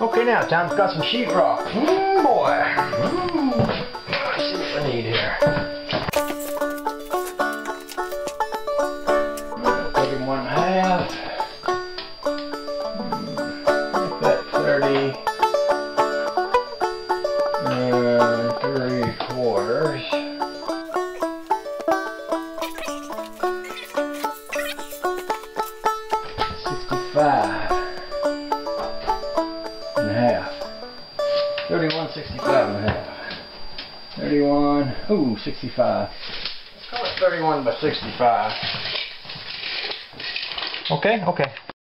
Okay, now, Tom's got some sheetrock. Mmm, boy. Mm. Let's see what we need here. Thirty-one and a half. That thirty. Uh, three quarters. Sixty-five and 31, ooh, 65. Let's call it 31 by 65. Okay, okay.